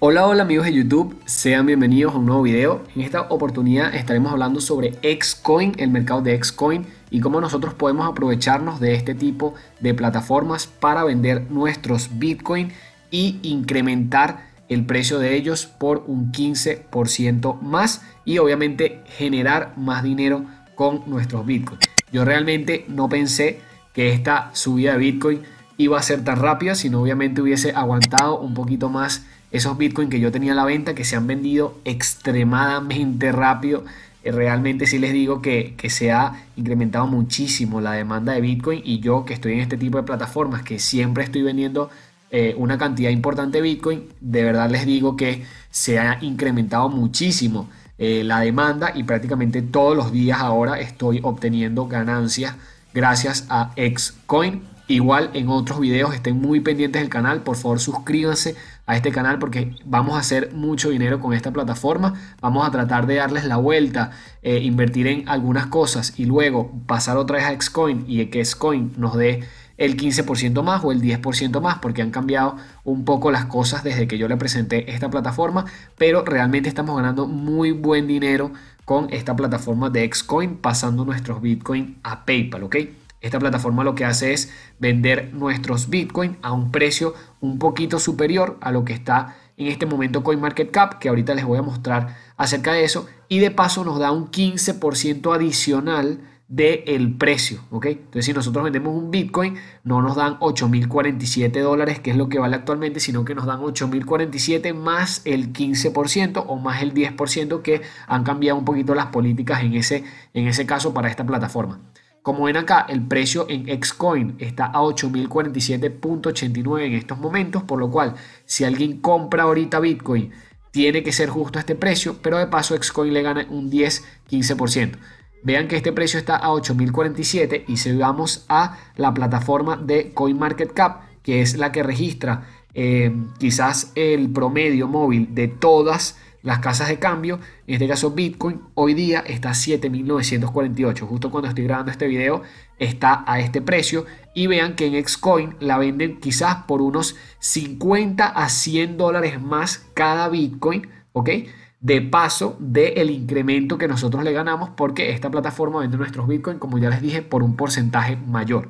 Hola, hola amigos de YouTube, sean bienvenidos a un nuevo video. En esta oportunidad estaremos hablando sobre Xcoin, el mercado de Xcoin y cómo nosotros podemos aprovecharnos de este tipo de plataformas para vender nuestros Bitcoin y incrementar el precio de ellos por un 15% más y obviamente generar más dinero con nuestros Bitcoin. Yo realmente no pensé que esta subida de Bitcoin iba a ser tan rápida, sino obviamente hubiese aguantado un poquito más esos Bitcoin que yo tenía a la venta que se han vendido extremadamente rápido. Eh, realmente sí les digo que, que, se ha incrementado muchísimo la demanda de Bitcoin y yo que estoy en este tipo de plataformas que siempre estoy vendiendo eh, una cantidad importante de Bitcoin, de verdad les digo que se ha incrementado muchísimo eh, la demanda y prácticamente todos los días ahora estoy obteniendo ganancias gracias a Xcoin. Igual en otros videos estén muy pendientes del canal, por favor suscríbanse a este canal porque vamos a hacer mucho dinero con esta plataforma. Vamos a tratar de darles la vuelta, eh, invertir en algunas cosas y luego pasar otra vez a Xcoin y que Xcoin nos dé el 15% más o el 10% más porque han cambiado un poco las cosas desde que yo le presenté esta plataforma, pero realmente estamos ganando muy buen dinero con esta plataforma de Xcoin pasando nuestros Bitcoin a PayPal, ¿ok? Esta plataforma lo que hace es vender nuestros Bitcoin a un precio un poquito superior a lo que está en este momento CoinMarketCap, que ahorita les voy a mostrar acerca de eso. Y de paso nos da un 15% adicional del precio, ¿ok? Entonces si nosotros vendemos un Bitcoin, no nos dan 8.047 dólares, que es lo que vale actualmente, sino que nos dan 8.047 más el 15% o más el 10% que han cambiado un poquito las políticas en ese, en ese caso para esta plataforma. Como ven acá, el precio en Xcoin está a 8.047.89 en estos momentos, por lo cual si alguien compra ahorita Bitcoin, tiene que ser justo a este precio, pero de paso Xcoin le gana un 10-15%. Vean que este precio está a 8.047 y si vamos a la plataforma de CoinMarketCap, que es la que registra eh, quizás el promedio móvil de todas las casas de cambio, en este caso Bitcoin, hoy día está a 7.948. Justo cuando estoy grabando este video está a este precio. Y vean que en Xcoin la venden quizás por unos 50 a 100 dólares más cada Bitcoin, ¿ok? De paso del incremento que nosotros le ganamos porque esta plataforma vende nuestros Bitcoin, como ya les dije, por un porcentaje mayor,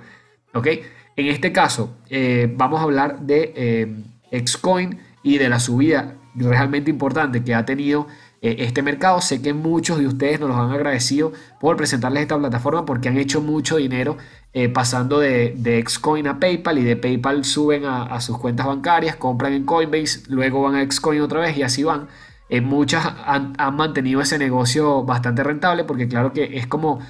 ¿ok? En este caso eh, vamos a hablar de eh, Xcoin y de la subida realmente importante que ha tenido eh, este mercado. Sé que muchos de ustedes nos los han agradecido por presentarles esta plataforma porque han hecho mucho dinero pasando de, de, Xcoin a PayPal y de PayPal suben a, sus cuentas bancarias, compran en Coinbase, luego van a Xcoin otra vez y así van. Eh, muchas han, mantenido ese negocio bastante rentable porque claro que es como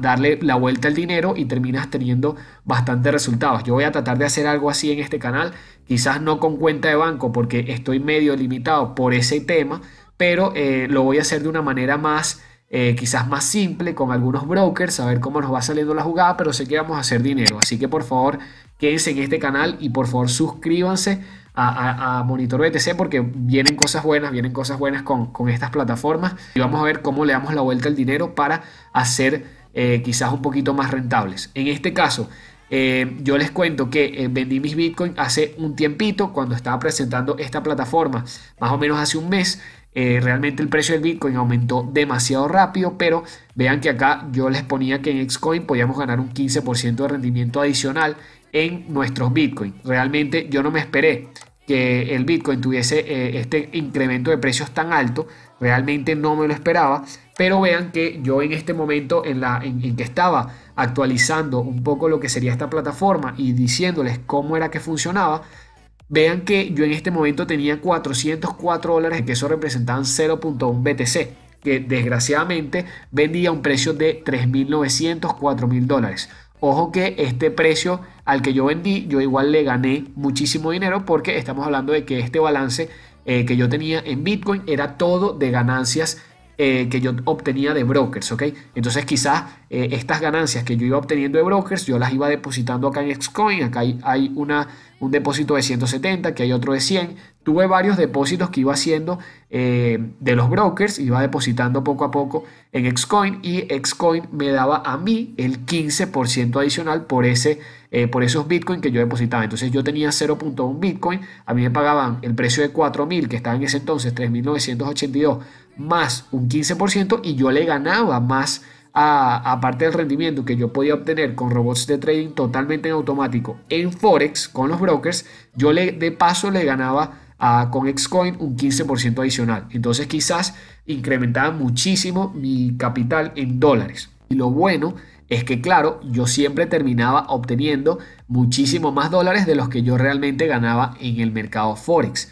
darle la vuelta al dinero y terminas teniendo bastantes resultados. Yo voy a tratar de hacer algo así en este canal, quizás no con cuenta de banco porque estoy medio limitado por ese tema, pero eh, lo voy a hacer de una manera más... Eh, quizás más simple con algunos brokers, a ver cómo nos va saliendo la jugada, pero sé que vamos a hacer dinero. Así que por favor, quédense en este canal y por favor suscríbanse a, Monitor BTC porque vienen cosas buenas, vienen cosas buenas con, estas plataformas y vamos a ver cómo le damos la vuelta al dinero para hacer eh, quizás un poquito más rentables. En este caso, eh, yo les cuento que vendí mis Bitcoin hace un tiempito cuando estaba presentando esta plataforma, más o menos hace un mes. Realmente el precio del Bitcoin aumentó demasiado rápido, pero vean que acá yo les ponía que en Xcoin podíamos ganar un 15% de rendimiento adicional en nuestros Bitcoin. Realmente yo no me esperé que el Bitcoin tuviese eh, este incremento de precios tan alto. Realmente no me lo esperaba. Pero vean que yo en este momento en, la, en, que estaba actualizando un poco lo que sería esta plataforma y diciéndoles cómo era que funcionaba, vean que yo en este momento tenía 404 dólares, que eso representaban 0.1 BTC, que desgraciadamente vendía a un precio de 3.900, 4.000 dólares. Ojo que este precio al que yo vendí, yo igual le gané muchísimo dinero porque estamos hablando de que este balance eh, que yo tenía en Bitcoin era todo de ganancias eh, que yo obtenía de brokers, ¿ok? Entonces quizás eh, estas ganancias que yo iba obteniendo de brokers, yo las iba depositando acá en Xcoin, acá hay, un depósito de 170, que hay otro de 100, tuve varios depósitos que iba haciendo eh, de los brokers, iba depositando poco a poco en Xcoin y Xcoin me daba a mí el 15% adicional por, ese, por esos Bitcoin que yo depositaba. Entonces yo tenía 0.1 Bitcoin, a mí me pagaban el precio de 4.000 que estaba en ese entonces, 3.982, más un 15% y yo le ganaba más aparte del rendimiento que yo podía obtener con robots de trading totalmente en automático en Forex con los brokers, yo le, de paso le ganaba a, con Xcoin un 15% adicional. Entonces quizás incrementaba muchísimo mi capital en dólares. Y lo bueno es que claro, yo siempre terminaba obteniendo muchísimo más dólares de los que yo realmente ganaba en el mercado Forex.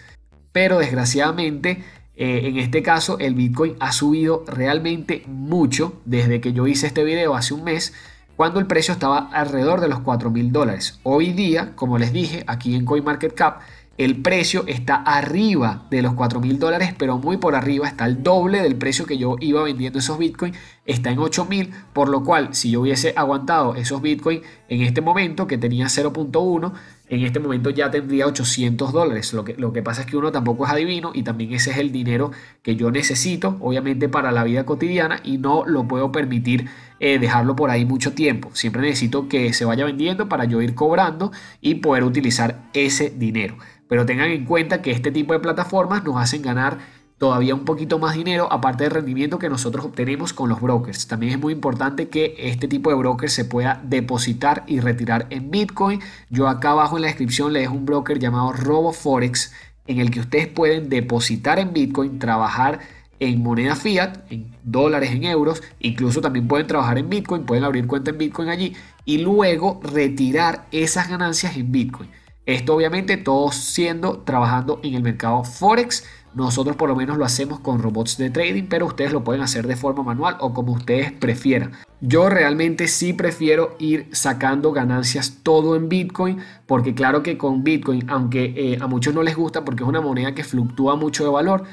Pero desgraciadamente eh, en este caso, el Bitcoin ha subido realmente mucho desde que yo hice este video hace un mes, cuando el precio estaba alrededor de los 4 mil dólares. Hoy día, como les dije, aquí en CoinMarketCap, el precio está arriba de los 4 mil dólares, pero muy por arriba, está el doble del precio que yo iba vendiendo esos Bitcoin, está en 8 mil, por lo cual si yo hubiese aguantado esos Bitcoin en este momento que tenía 0.1, en este momento ya tendría 800 dólares. Lo que, lo que pasa es que uno tampoco es adivino y también ese es el dinero que yo necesito, obviamente, para la vida cotidiana y no lo puedo permitir eh, dejarlo por ahí mucho tiempo. Siempre necesito que se vaya vendiendo para yo ir cobrando y poder utilizar ese dinero. Pero tengan en cuenta que este tipo de plataformas nos hacen ganar todavía un poquito más dinero aparte del rendimiento que nosotros obtenemos con los brokers. También es muy importante que este tipo de brokers se pueda depositar y retirar en Bitcoin. Yo acá abajo en la descripción les dejo un broker llamado RoboForex en el que ustedes pueden depositar en Bitcoin, trabajar en moneda fiat, en dólares, en euros, incluso también pueden trabajar en Bitcoin, pueden abrir cuenta en Bitcoin allí y luego retirar esas ganancias en Bitcoin. Esto obviamente todo siendo trabajando en el mercado Forex. Nosotros por lo menos lo hacemos con robots de trading, pero ustedes lo pueden hacer de forma manual o como ustedes prefieran. Yo realmente sí prefiero ir sacando ganancias todo en Bitcoin, porque claro que con Bitcoin, aunque eh, a muchos no les gusta porque es una moneda que fluctúa mucho de valor,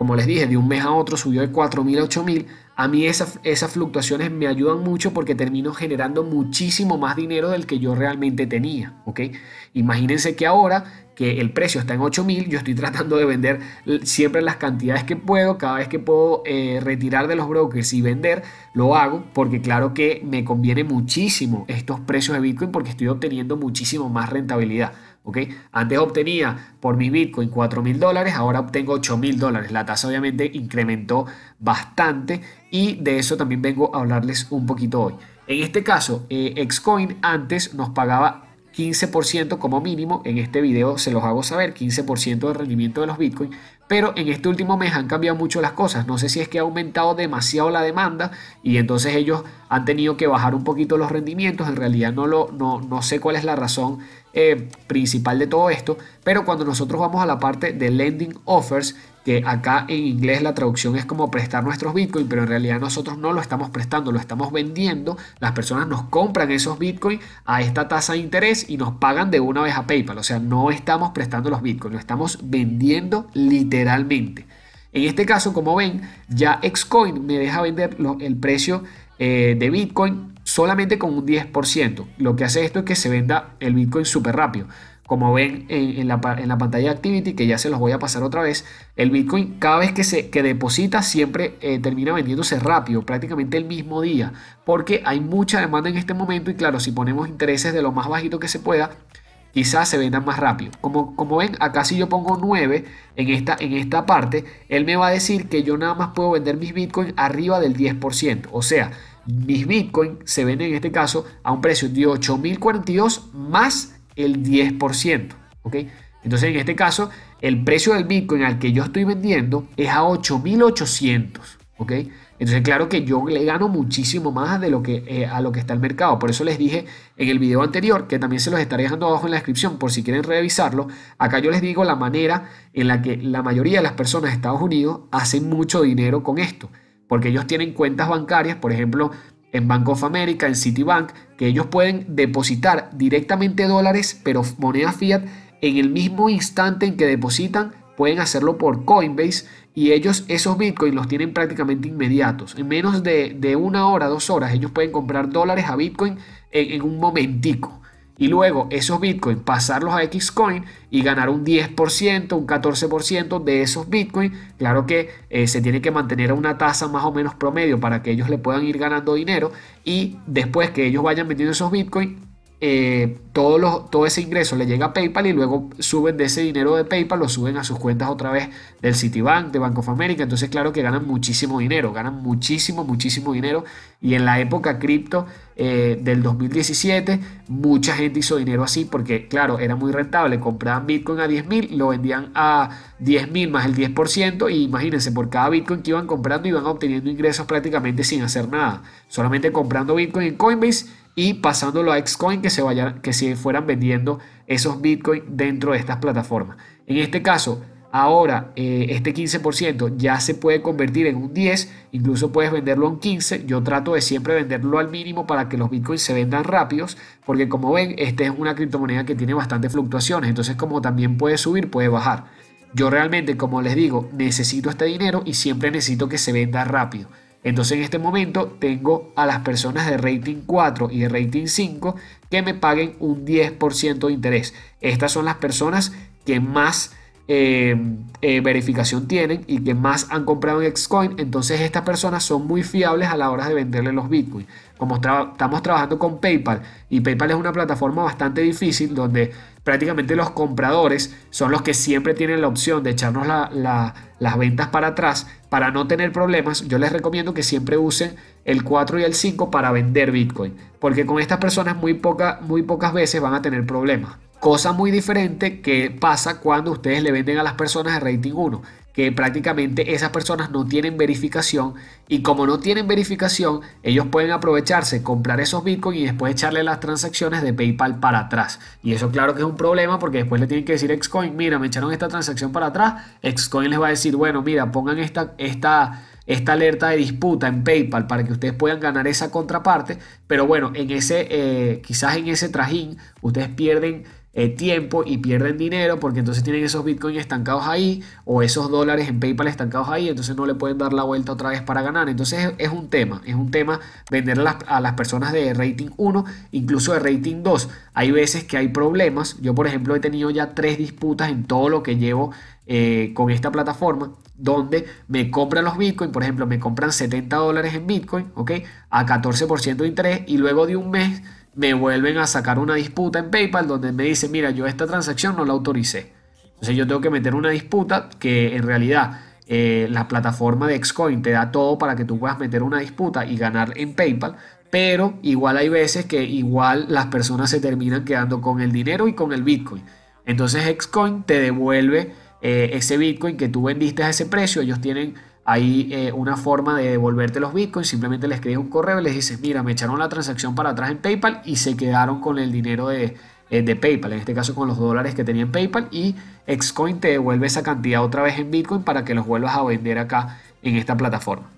como les dije, de un mes a otro subió de 4.000 a 8.000. A mí esas, esas fluctuaciones me ayudan mucho porque termino generando muchísimo más dinero del que yo realmente tenía. Imagínense que ahora que el precio está en 8000, yo estoy tratando de vender siempre las cantidades que puedo, cada vez que puedo eh, retirar de los brokers y vender, lo hago porque claro que me conviene muchísimo estos precios de Bitcoin porque estoy obteniendo muchísimo más rentabilidad. Antes obtenía por mi Bitcoin 4 mil dólares, ahora obtengo 8 mil dólares. La tasa obviamente incrementó bastante y de eso también vengo a hablarles un poquito hoy. En este caso, eh, Xcoin antes nos pagaba 15% como mínimo, en este video se los hago saber, 15% de rendimiento de los Bitcoin, pero en este último mes han cambiado mucho las cosas, no sé si es que ha aumentado demasiado la demanda y entonces ellos han tenido que bajar un poquito los rendimientos, en realidad no, lo, no, no sé cuál es la razón eh, principal de todo esto, pero cuando nosotros vamos a la parte de lending offers, que acá en inglés la traducción es como prestar nuestros bitcoins, pero en realidad nosotros no lo estamos prestando, lo estamos vendiendo, las personas nos compran esos bitcoins a esta tasa de interés y nos pagan de una vez a PayPal, o sea, no estamos prestando los bitcoins, lo estamos vendiendo literalmente. En este caso, como ven, ya Xcoin me deja vender el precio eh, de Bitcoin solamente con un 10%. Lo que hace esto es que se venda el Bitcoin súper rápido. Como ven en, la, pantalla de Activity, que ya se los voy a pasar otra vez, el Bitcoin cada vez que se que deposita siempre eh, termina vendiéndose rápido, prácticamente el mismo día, porque hay mucha demanda en este momento y claro, si ponemos intereses de lo más bajito que se pueda, quizás se vendan más rápido. Como, como ven, acá si yo pongo 9 en esta, en esta parte, él me va a decir que yo nada más puedo vender mis Bitcoin arriba del 10%. O sea, mis Bitcoin se venden en este caso a un precio de 8.042 más el 10%. ¿ok? Entonces en este caso el precio del Bitcoin al que yo estoy vendiendo es a 8.800. ¿ok? Entonces claro que yo le gano muchísimo más de lo que, eh, a lo que está el mercado. Por eso les dije en el video anterior, que también se los estaré dejando abajo en la descripción por si quieren revisarlo. Acá yo les digo la manera en la que la mayoría de las personas de Estados Unidos hacen mucho dinero con esto porque ellos tienen cuentas bancarias, por ejemplo, en Bank of America, en Citibank, que ellos pueden depositar directamente dólares, pero moneda fiat, en el mismo instante en que depositan, pueden hacerlo por Coinbase y ellos esos bitcoins los tienen prácticamente inmediatos. En menos de, una hora, dos horas, ellos pueden comprar dólares a bitcoin en, en un momentico. Y luego esos bitcoins pasarlos a Xcoin y ganar un 10%, un 14% de esos bitcoins. Claro que eh, se tiene que mantener a una tasa más o menos promedio para que ellos le puedan ir ganando dinero y después que ellos vayan vendiendo esos bitcoins, eh, todo, todo, ese ingreso le llega a PayPal y luego suben de ese dinero de PayPal, lo suben a sus cuentas otra vez del Citibank, de Bank of America. Entonces, claro que ganan muchísimo dinero, ganan muchísimo, muchísimo dinero. Y en la época cripto eh, del 2017, mucha gente hizo dinero así porque, claro, era muy rentable. Compraban Bitcoin a 10 mil, lo vendían a 10 mil más el 10%. Y imagínense, por cada Bitcoin que iban comprando, iban obteniendo ingresos prácticamente sin hacer nada, solamente comprando Bitcoin en Coinbase y pasándolo a Xcoin que se, vayan, que se fueran vendiendo esos Bitcoin dentro de estas plataformas. En este caso, ahora eh, este 15% ya se puede convertir en un 10, incluso puedes venderlo en 15. Yo trato de siempre venderlo al mínimo para que los Bitcoins se vendan rápidos, porque como ven, esta es una criptomoneda que tiene bastantes fluctuaciones, entonces como también puede subir, puede bajar. Yo realmente, como les digo, necesito este dinero y siempre necesito que se venda rápido. Entonces en este momento tengo a las personas de rating 4 y de rating 5 que me paguen un 10% de interés. Estas son las personas que más eh, eh, verificación tienen y que más han comprado en Xcoin. Entonces estas personas son muy fiables a la hora de venderle los Bitcoin. Como estamos trabajando con PayPal y PayPal es una plataforma bastante difícil donde prácticamente los compradores son los que siempre tienen la opción de echarnos las ventas para atrás para no tener problemas. Yo les recomiendo que siempre usen el 4 y el 5 para vender Bitcoin. Porque con estas personas muy, muy pocas veces van a tener problemas. Cosa muy diferente que pasa cuando ustedes le venden a las personas de rating 1, prácticamente esas personas no tienen verificación y como no tienen verificación, ellos pueden aprovecharse, comprar esos bitcoins y después echarle las transacciones de PayPal para atrás. Y eso claro que es un problema porque después le tienen que decir Xcoin, mira, me echaron esta transacción para atrás, Xcoin les va a decir, bueno, mira, pongan esta, esta esta alerta de disputa en PayPal para que ustedes puedan ganar esa contraparte. Pero bueno, en ese, eh, quizás en ese trajín ustedes pierden eh, tiempo y pierden dinero porque entonces tienen esos bitcoins estancados ahí o esos dólares en PayPal estancados ahí, entonces no le pueden dar la vuelta otra vez para ganar. Entonces es, un tema, es un tema vender a las, personas de rating 1, incluso de rating 2. Hay veces que hay problemas. Yo, por ejemplo, he tenido ya tres disputas en todo lo que llevo eh, con esta plataforma donde me compran los bitcoins, por ejemplo, me compran 70 dólares en bitcoin, ¿ok? A 14% de interés y luego de un mes me vuelven a sacar una disputa en PayPal donde me dice, mira, yo esta transacción no la autoricé. Entonces yo tengo que meter una disputa que en realidad eh, la plataforma de Xcoin te da todo para que tú puedas meter una disputa y ganar en PayPal, pero igual hay veces que igual las personas se terminan quedando con el dinero y con el Bitcoin. Entonces Xcoin te devuelve eh, ese Bitcoin que tú vendiste a ese precio, ellos tienen hay eh, una forma de devolverte los bitcoins, simplemente les escribes un correo y les dices, mira, me echaron la transacción para atrás en PayPal y se quedaron con el dinero de, eh, de PayPal, en este caso con los dólares que tenía en PayPal y Xcoin te devuelve esa cantidad otra vez en Bitcoin para que los vuelvas a vender acá en esta plataforma.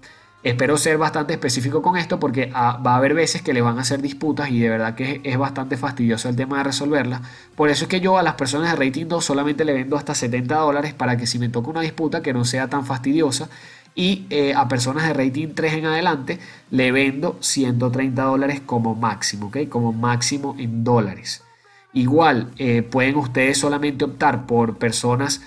Espero ser bastante específico con esto porque ah, va a haber veces que le van a hacer disputas y de verdad que es bastante fastidioso el tema de resolverlas. Por eso es que yo a las personas de rating 2 solamente le vendo hasta 70 dólares para que si me toca una disputa que no sea tan fastidiosa y eh, a personas de rating 3 en adelante le vendo 130 dólares como máximo, ¿ok? Como máximo en dólares. Igual eh, pueden ustedes solamente optar por personas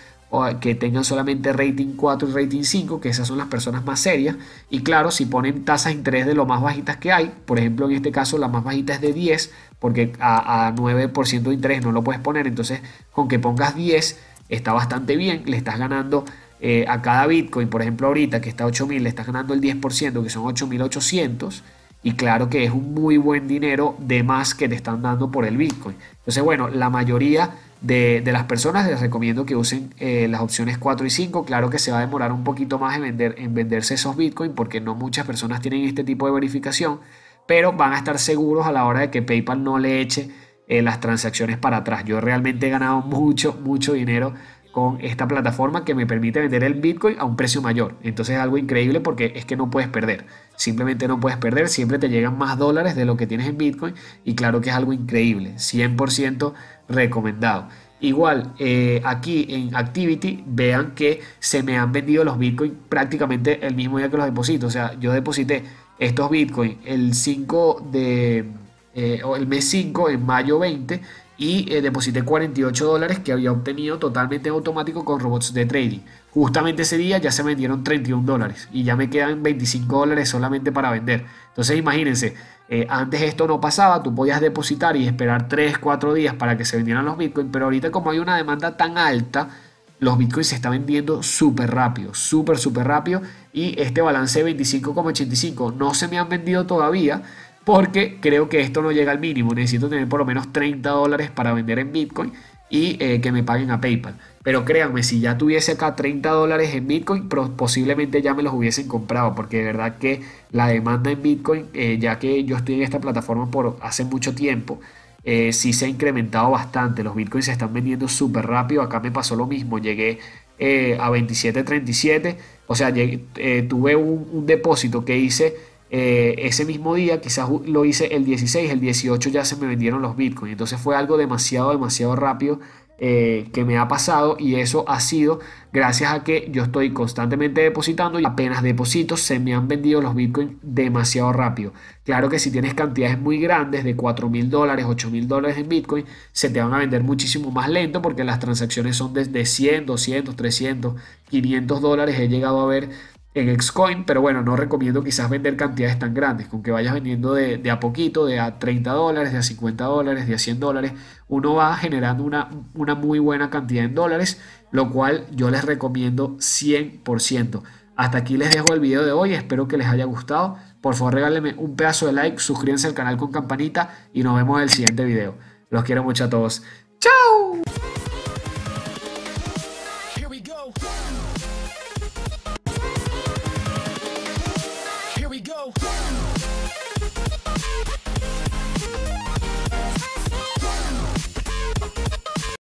que tengan solamente rating 4 y rating 5, que esas son las personas más serias. Y claro, si ponen tasas de interés de lo más bajitas que hay, por ejemplo en este caso la más bajita es de 10, porque a, a 9% de interés no lo puedes poner, entonces con que pongas 10 está bastante bien, le estás ganando eh, a cada Bitcoin, por ejemplo ahorita que está a 8.000, le estás ganando el 10%, que son 8.800, y claro que es un muy buen dinero de más que te están dando por el Bitcoin. Entonces, bueno, la mayoría de, las personas les recomiendo que usen eh, las opciones 4 y 5. Claro que se va a demorar un poquito más en, vender, en venderse esos Bitcoin porque no muchas personas tienen este tipo de verificación, pero van a estar seguros a la hora de que PayPal no le eche eh, las transacciones para atrás. Yo realmente he ganado mucho, mucho dinero con esta plataforma que me permite vender el Bitcoin a un precio mayor. Entonces es algo increíble porque es que no puedes perder. Simplemente no puedes perder, siempre te llegan más dólares de lo que tienes en Bitcoin y claro que es algo increíble, 100% recomendado. Igual, eh, aquí en Activity, vean que se me han vendido los Bitcoin prácticamente el mismo día que los deposito. O sea, yo deposité estos Bitcoin el 5 de eh, o el mes 5, en mayo 20, y eh, deposité 48 dólares que había obtenido totalmente automático con robots de trading. Justamente ese día ya se vendieron 31 dólares y ya me quedan 25 dólares solamente para vender. Entonces imagínense, eh, antes esto no pasaba, tú podías depositar y esperar 3, 4 días para que se vendieran los bitcoins, pero ahorita como hay una demanda tan alta, los bitcoins se están vendiendo súper rápido, súper, súper rápido y este balance de 25,85 no se me han vendido todavía porque creo que esto no llega al mínimo. Necesito tener por lo menos 30 dólares para vender en Bitcoin y eh, que me paguen a PayPal. Pero créanme, si ya tuviese acá 30 dólares en Bitcoin, posiblemente ya me los hubiesen comprado, porque de verdad que la demanda en Bitcoin, eh, ya que yo estoy en esta plataforma por hace mucho tiempo, eh, sí se ha incrementado bastante. Los Bitcoins se están vendiendo súper rápido. Acá me pasó lo mismo, llegué a 27.37, o sea, tuve un depósito que hice eh, ese mismo día, quizás lo hice el 16, el 18 ya se me vendieron los bitcoins. Entonces fue algo demasiado, demasiado rápido eh, que me ha pasado y eso ha sido gracias a que yo estoy constantemente depositando y apenas deposito se me han vendido los bitcoins demasiado rápido. Claro que si tienes cantidades muy grandes de 4 mil dólares, 8 mil dólares en bitcoin, se te van a vender muchísimo más lento porque las transacciones son desde 100, 200, 300, 500 dólares. He llegado a ver en Xcoin, pero bueno, no recomiendo quizás vender cantidades tan grandes, con que vayas vendiendo de, a poquito, de a 30 dólares, de a 50 dólares, de a 100 dólares, uno va generando una, una muy buena cantidad en dólares, lo cual yo les recomiendo 100%. Hasta aquí les dejo el video de hoy, espero que les haya gustado. Por favor regálenme un pedazo de like, suscríbanse al canal con campanita y nos vemos en el siguiente video. Los quiero mucho a todos. ¡Chao!